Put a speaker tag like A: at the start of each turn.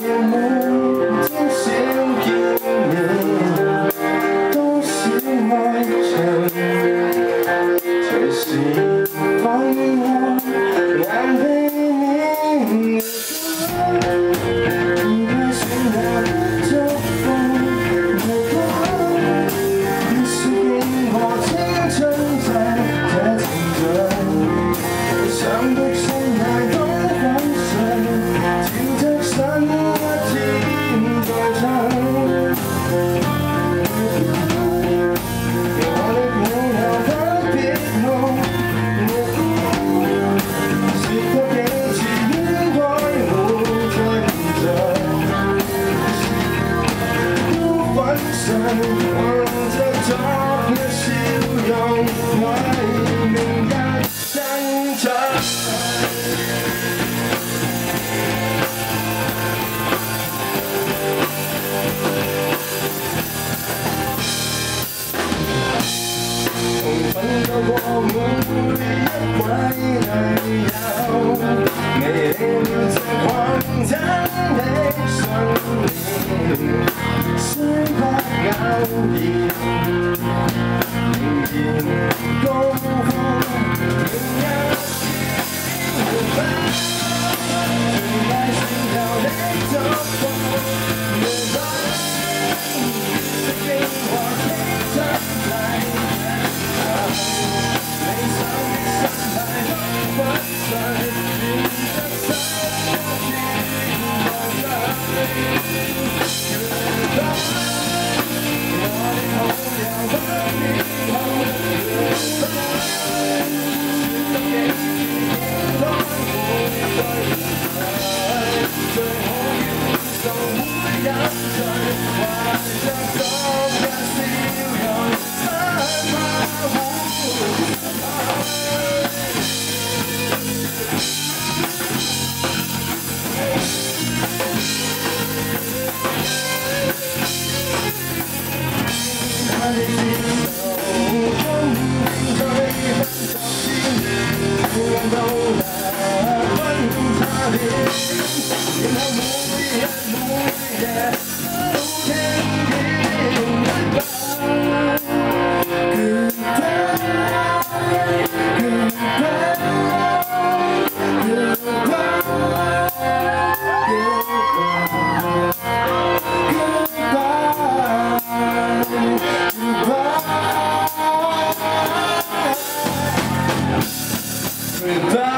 A: Yeah. 一笑容爱明日将要奋斗过每一位友的虽不偶然那里自由生命在地下实践照分 Goodbye.